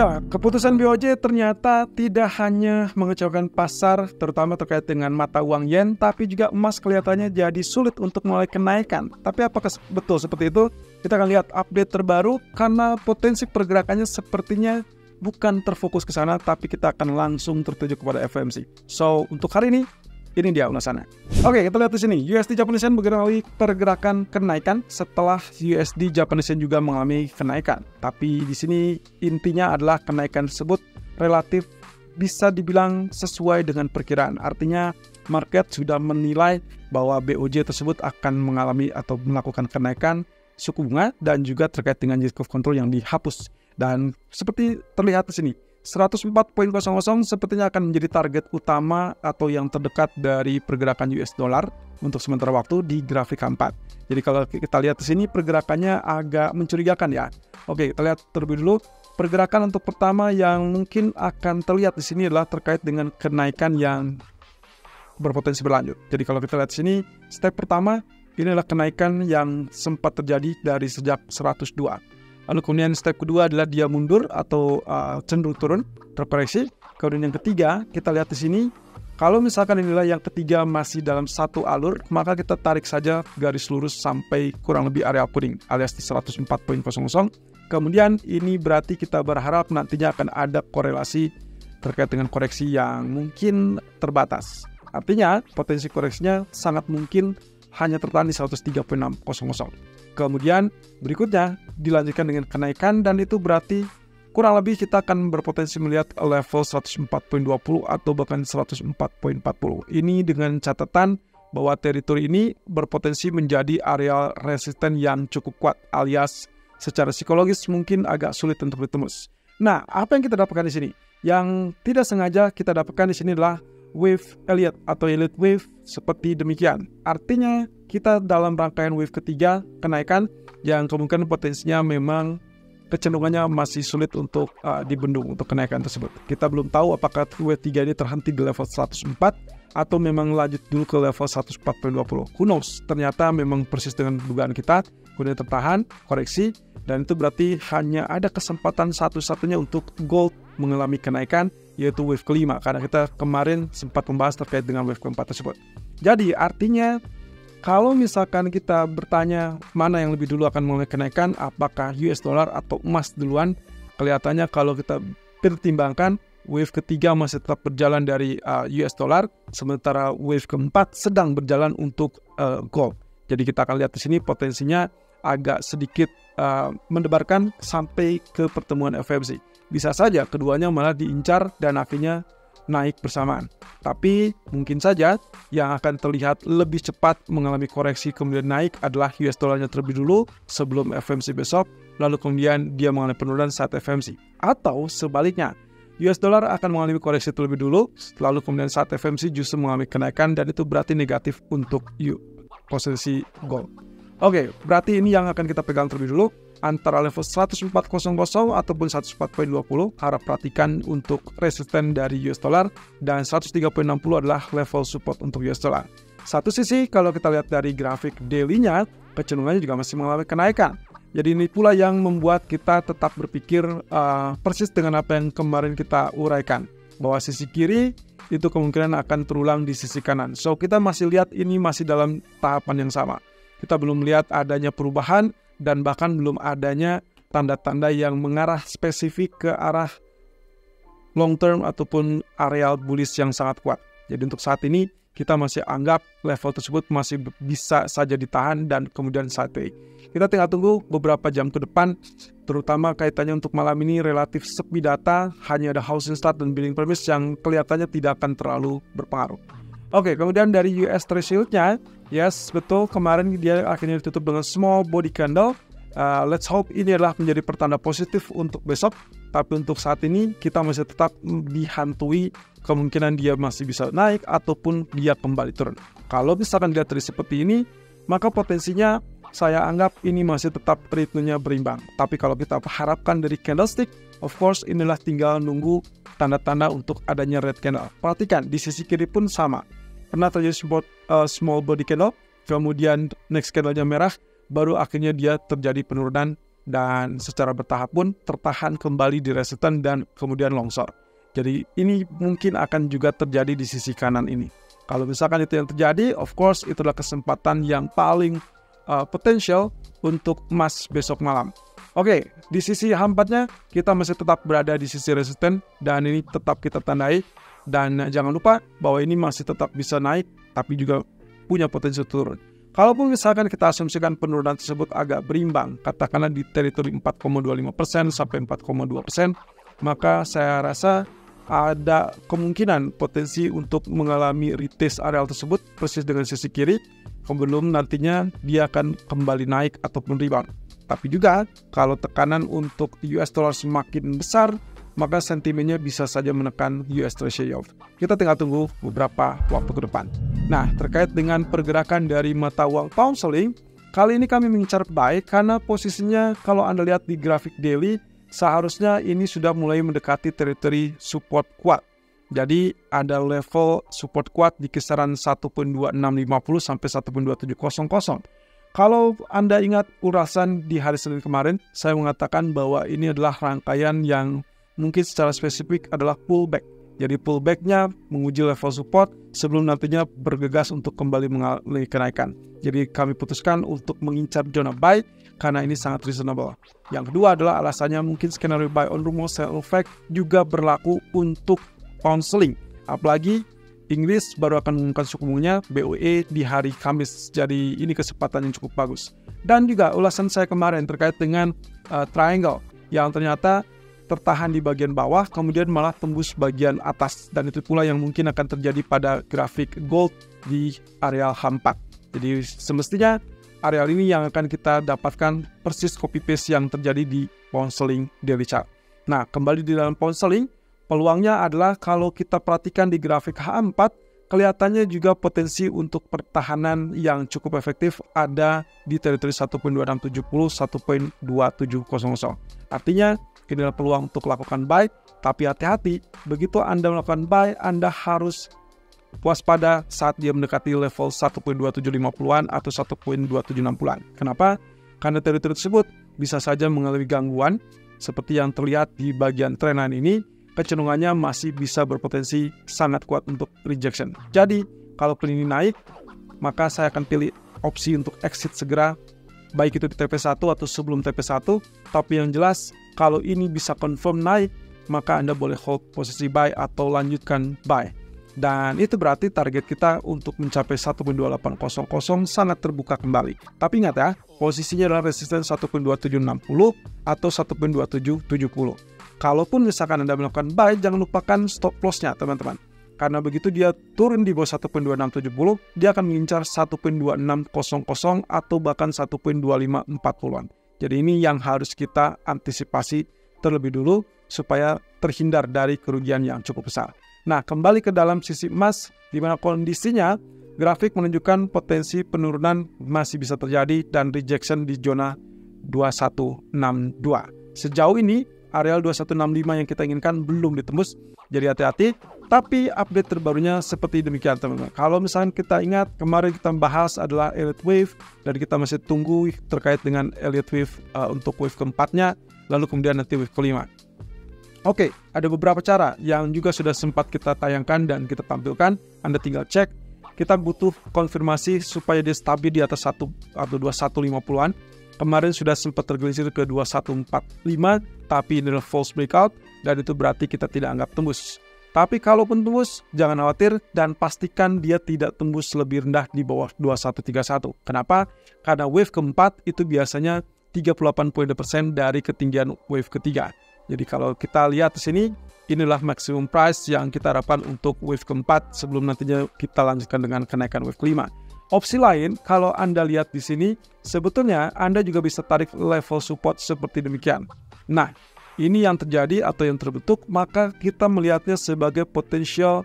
Ya, keputusan BOJ ternyata tidak hanya mengecewakan pasar, terutama terkait dengan mata uang yen, tapi juga emas kelihatannya jadi sulit untuk mulai kenaikan. Tapi apakah betul seperti itu? Kita akan lihat update terbaru karena potensi pergerakannya sepertinya bukan terfokus ke sana, tapi kita akan langsung tertuju kepada FMC. So, untuk hari ini ini dia ulasannya. Oke, kita lihat di sini. USD Japanese Yen mengalami pergerakan kenaikan setelah USD Japanese Yen juga mengalami kenaikan. Tapi di sini intinya adalah kenaikan tersebut relatif bisa dibilang sesuai dengan perkiraan. Artinya market sudah menilai bahwa BOJ tersebut akan mengalami atau melakukan kenaikan suku bunga dan juga terkait dengan yield curve control yang dihapus. Dan seperti terlihat di sini, 104.00 sepertinya akan menjadi target utama atau yang terdekat dari pergerakan US dollar untuk sementara waktu di grafik 4. Jadi kalau kita lihat di sini pergerakannya agak mencurigakan ya. Oke, kita lihat terlebih dulu pergerakan untuk pertama yang mungkin akan terlihat di sini adalah terkait dengan kenaikan yang berpotensi berlanjut. Jadi kalau kita lihat di sini, step pertama ini adalah kenaikan yang sempat terjadi dari sejak 102. Lalu kemudian step kedua adalah dia mundur atau uh, cenderung turun terkoreksi. Kemudian yang ketiga kita lihat di sini kalau misalkan inilah yang ketiga masih dalam satu alur, maka kita tarik saja garis lurus sampai kurang lebih area kuning alias di 104.00. Kemudian ini berarti kita berharap nantinya akan ada korelasi terkait dengan koreksi yang mungkin terbatas. Artinya potensi koreksinya sangat mungkin hanya tertahan di 103.600. Kemudian berikutnya dilanjutkan dengan kenaikan dan itu berarti kurang lebih kita akan berpotensi melihat level 104.20 atau bahkan 104.40. Ini dengan catatan bahwa teritori ini berpotensi menjadi area resisten yang cukup kuat alias secara psikologis mungkin agak sulit untuk ditembus. Nah, apa yang kita dapatkan di sini? Yang tidak sengaja kita dapatkan di sini adalah wave Elliott atau Elliott wave seperti demikian. Artinya kita dalam rangkaian wave ketiga kenaikan yang kemungkinan potensinya memang kecenderungannya masih sulit untuk uh, dibendung untuk kenaikan tersebut. Kita belum tahu apakah wave 3 ini terhenti di level 104 atau memang lanjut dulu ke level 104.20. Who knows? Ternyata memang persis dengan dugaan kita, kemudian tertahan, koreksi, dan itu berarti hanya ada kesempatan satu-satunya untuk gold mengalami kenaikan yaitu wave kelima karena kita kemarin sempat membahas terkait dengan wave keempat tersebut. Jadi artinya kalau misalkan kita bertanya mana yang lebih dulu akan mulai kenaikan, apakah US dollar atau emas duluan, kelihatannya kalau kita pertimbangkan wave ketiga masih tetap berjalan dari uh, US dollar, sementara wave keempat sedang berjalan untuk uh, gold. Jadi kita akan lihat di sini potensinya agak sedikit uh, mendebarkan sampai ke pertemuan FOMC. Bisa saja keduanya malah diincar dan akhirnya naik bersamaan. Tapi mungkin saja yang akan terlihat lebih cepat mengalami koreksi kemudian naik adalah US dollarnya terlebih dulu sebelum FMC besok, lalu kemudian dia mengalami penurunan saat FMC. Atau sebaliknya, US dollar akan mengalami koreksi terlebih dulu, lalu kemudian saat FMC justru mengalami kenaikan dan itu berarti negatif untuk U posisi gold. Oke, berarti ini yang akan kita pegang terlebih dulu antara level 1400 ataupun 14.20 harap perhatikan untuk resisten dari US dollar dan 130.60 adalah level support untuk US dollar. Satu sisi kalau kita lihat dari grafik daily-nya kecenderungannya juga masih mengalami kenaikan. Jadi ini pula yang membuat kita tetap berpikir uh, persis dengan apa yang kemarin kita uraikan bahwa sisi kiri itu kemungkinan akan terulang di sisi kanan. So kita masih lihat ini masih dalam tahapan yang sama. Kita belum melihat adanya perubahan dan bahkan belum adanya tanda-tanda yang mengarah spesifik ke arah long term ataupun areal bullish yang sangat kuat. Jadi untuk saat ini kita masih anggap level tersebut masih bisa saja ditahan dan kemudian sideways. Kita tinggal tunggu beberapa jam ke depan, terutama kaitannya untuk malam ini relatif sepi data, hanya ada housing start dan billing permits yang kelihatannya tidak akan terlalu berpengaruh. Oke, kemudian dari US Treasury-nya, yes, betul kemarin dia akhirnya ditutup dengan small body candle. Uh, let's hope ini adalah menjadi pertanda positif untuk besok. Tapi untuk saat ini kita masih tetap dihantui kemungkinan dia masih bisa naik ataupun dia kembali turun. Kalau misalkan dia terus seperti ini, maka potensinya saya anggap ini masih tetap ritmenya berimbang. Tapi kalau kita harapkan dari candlestick, of course inilah tinggal nunggu tanda-tanda untuk adanya red candle. Perhatikan di sisi kiri pun sama pernah terjadi small, uh, small body candle, kemudian next candlenya merah, baru akhirnya dia terjadi penurunan dan secara bertahap pun tertahan kembali di resisten dan kemudian longsor. Jadi ini mungkin akan juga terjadi di sisi kanan ini. Kalau misalkan itu yang terjadi, of course itulah kesempatan yang paling uh, potensial untuk emas besok malam. Oke, di sisi hampatnya kita masih tetap berada di sisi resisten dan ini tetap kita tandai dan jangan lupa bahwa ini masih tetap bisa naik tapi juga punya potensi turun. Kalaupun misalkan kita asumsikan penurunan tersebut agak berimbang, katakanlah di teritori 4,25% sampai 4,2%, maka saya rasa ada kemungkinan potensi untuk mengalami retest areal tersebut persis dengan sisi kiri, sebelum nantinya dia akan kembali naik ataupun rebound. Tapi juga kalau tekanan untuk US dollar semakin besar, maka sentimennya bisa saja menekan US Treasury yield. Kita tinggal tunggu beberapa waktu ke depan. Nah, terkait dengan pergerakan dari mata uang pound sterling, kali ini kami mengincar buy karena posisinya kalau Anda lihat di grafik daily, seharusnya ini sudah mulai mendekati teritori support kuat. Jadi ada level support kuat di kisaran 1.2650 sampai 1.2700. Kalau Anda ingat urasan di hari Senin kemarin, saya mengatakan bahwa ini adalah rangkaian yang mungkin secara spesifik adalah pullback jadi pullbacknya menguji level support sebelum nantinya bergegas untuk kembali mengalami kenaikan. Jadi kami putuskan untuk mengincar zona buy karena ini sangat reasonable. Yang kedua adalah alasannya mungkin skenario buy on rumor sell effect juga berlaku untuk pound sterling. Apalagi Inggris baru akan mengumumkan suku bunganya BOE di hari Kamis. Jadi ini kesempatan yang cukup bagus. Dan juga ulasan saya kemarin terkait dengan uh, triangle yang ternyata tertahan di bagian bawah, kemudian malah tembus bagian atas. Dan itu pula yang mungkin akan terjadi pada grafik gold di areal H4. Jadi semestinya areal ini yang akan kita dapatkan persis copy paste yang terjadi di pound sterling daily chart. Nah, kembali di dalam pound sterling, peluangnya adalah kalau kita perhatikan di grafik H4, kelihatannya juga potensi untuk pertahanan yang cukup efektif ada di teritori 1.2670, 1.2700. Artinya ini adalah peluang untuk lakukan buy, tapi hati-hati, begitu Anda melakukan buy, Anda harus waspada saat dia mendekati level 1.2750-an atau 1.2760-an. Kenapa? Karena teritori tersebut bisa saja mengalami gangguan seperti yang terlihat di bagian trenan ini, kecenderungannya masih bisa berpotensi sangat kuat untuk rejection. Jadi, kalau ini naik, maka saya akan pilih opsi untuk exit segera, baik itu di TP1 atau sebelum TP1, tapi yang jelas kalau ini bisa confirm naik, maka Anda boleh hold posisi buy atau lanjutkan buy. Dan itu berarti target kita untuk mencapai 1.2800 sangat terbuka kembali. Tapi ingat ya, posisinya adalah resisten 1.2760 atau 1.2770. Kalaupun misalkan Anda melakukan buy, jangan lupakan stop lossnya teman-teman. Karena begitu dia turun di bawah 1.2670, dia akan mengincar 1.2600 atau bahkan 1.2540-an. Jadi ini yang harus kita antisipasi terlebih dulu supaya terhindar dari kerugian yang cukup besar. Nah, kembali ke dalam sisi emas, di mana kondisinya grafik menunjukkan potensi penurunan masih bisa terjadi dan rejection di zona 2162. Sejauh ini, areal 2165 yang kita inginkan belum ditembus, jadi hati-hati. Tapi update terbarunya seperti demikian teman-teman. Kalau misalnya kita ingat kemarin kita membahas adalah Elliott Wave dan kita masih tunggu terkait dengan Elliott Wave uh, untuk wave keempatnya, lalu kemudian nanti wave kelima. Oke, ada beberapa cara yang juga sudah sempat kita tayangkan dan kita tampilkan. Anda tinggal cek. Kita butuh konfirmasi supaya dia stabil di atas 1 atau 2150-an. Kemarin sudah sempat tergelincir ke 2145, tapi ini adalah false breakout dan itu berarti kita tidak anggap tembus. Tapi kalaupun tembus, jangan khawatir dan pastikan dia tidak tembus lebih rendah di bawah 2131. Kenapa? Karena wave keempat itu biasanya 38 poin persen dari ketinggian wave ketiga. Jadi kalau kita lihat di sini, inilah maximum price yang kita harapkan untuk wave keempat sebelum nantinya kita lanjutkan dengan kenaikan wave kelima. Opsi lain, kalau Anda lihat di sini, sebetulnya Anda juga bisa tarik level support seperti demikian. Nah, ini yang terjadi atau yang terbentuk, maka kita melihatnya sebagai potential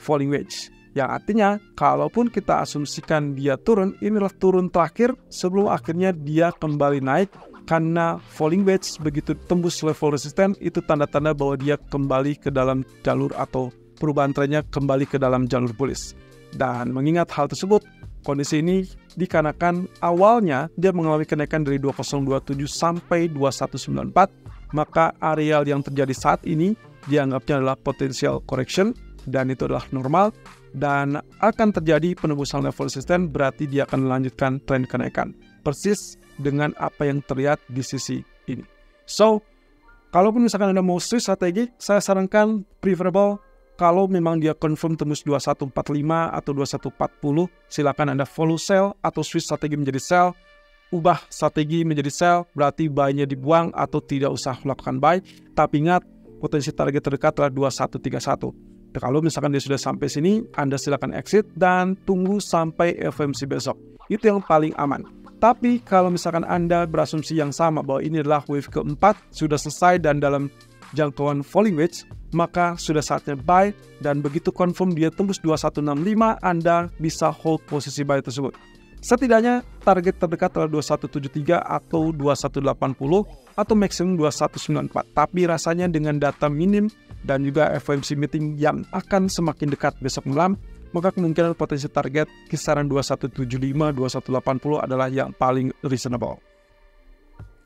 falling wedge. Yang artinya, kalaupun kita asumsikan dia turun, inilah turun terakhir sebelum akhirnya dia kembali naik karena falling wedge begitu tembus level resisten itu tanda-tanda bahwa dia kembali ke dalam jalur atau perubahan trennya kembali ke dalam jalur bullish. Dan mengingat hal tersebut, Kondisi ini dikarenakan awalnya dia mengalami kenaikan dari 2027 sampai 2194, maka areal yang terjadi saat ini dianggapnya adalah potential correction dan itu adalah normal dan akan terjadi penembusan level resisten berarti dia akan melanjutkan tren kenaikan. Persis dengan apa yang terlihat di sisi ini. So, kalaupun misalkan Anda mau switch strategi, saya sarankan preferable kalau memang dia confirm tembus 2145 atau 2140, silakan Anda follow sell atau switch strategi menjadi sell. Ubah strategi menjadi sell, berarti buy-nya dibuang atau tidak usah melakukan buy. Tapi ingat, potensi target terdekat adalah 2131. Kalau misalkan dia sudah sampai sini, Anda silakan exit dan tunggu sampai FMC besok. Itu yang paling aman. Tapi kalau misalkan Anda berasumsi yang sama bahwa ini adalah wave keempat, sudah selesai dan dalam jangkauan falling wedge, maka sudah saatnya buy dan begitu confirm dia tembus 2165, Anda bisa hold posisi buy tersebut. Setidaknya target terdekat adalah 2173 atau 2180 atau maksimum 2194. Tapi rasanya dengan data minim dan juga FOMC meeting yang akan semakin dekat besok malam, maka kemungkinan potensi target kisaran 2175, 2180 adalah yang paling reasonable.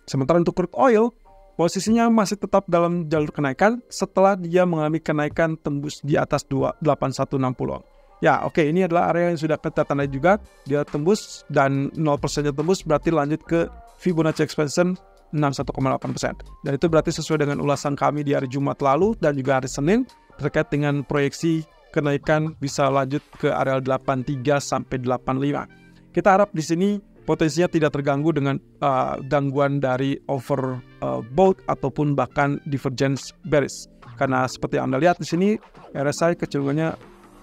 Sementara untuk crude oil, posisinya masih tetap dalam jalur kenaikan setelah dia mengalami kenaikan tembus di atas 8160. Ya, oke, okay, ini adalah area yang sudah kita tandai juga. Dia tembus dan 0%-nya tembus berarti lanjut ke Fibonacci expansion 61,8%. Dan itu berarti sesuai dengan ulasan kami di hari Jumat lalu dan juga hari Senin terkait dengan proyeksi kenaikan bisa lanjut ke areal 83 sampai 85. Kita harap di sini potensinya tidak terganggu dengan uh, gangguan dari over uh, ataupun bahkan divergence bearish. Karena seperti yang Anda lihat di sini RSI kecenderungannya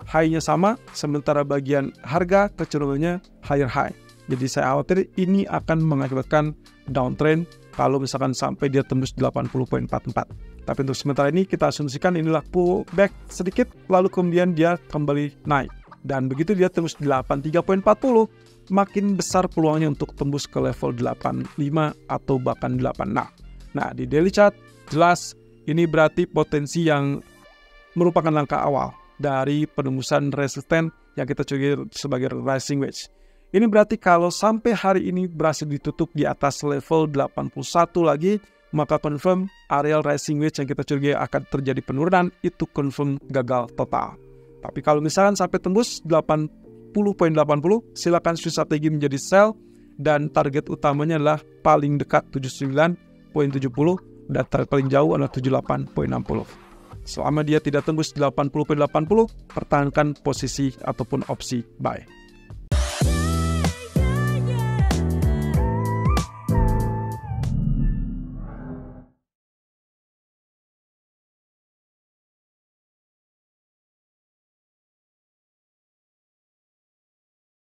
high-nya sama, sementara bagian harga kecenderungannya higher high. Jadi saya khawatir ini akan mengakibatkan downtrend kalau misalkan sampai dia tembus 80.44. Tapi untuk sementara ini kita asumsikan inilah pullback sedikit lalu kemudian dia kembali naik. Dan begitu dia tembus 83.40 makin besar peluangnya untuk tembus ke level 85 atau bahkan 86. Nah, di daily chart jelas ini berarti potensi yang merupakan langkah awal dari penembusan resisten yang kita curi sebagai rising wedge. Ini berarti kalau sampai hari ini berhasil ditutup di atas level 81 lagi, maka confirm areal rising wedge yang kita curigai akan terjadi penurunan itu confirm gagal total. Tapi kalau misalkan sampai tembus 80.80, silakan switch strategi menjadi sell dan target utamanya adalah paling dekat 79.70 dan target paling jauh adalah 78.60. Selama dia tidak tembus 80.80, pertahankan posisi ataupun opsi buy.